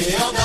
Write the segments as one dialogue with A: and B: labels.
A: Yeah.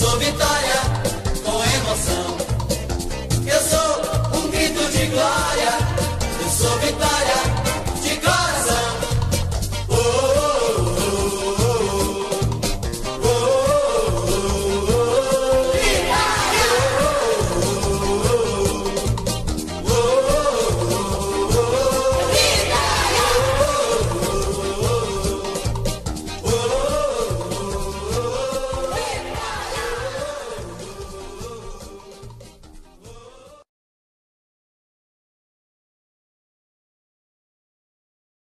A: sou vitória.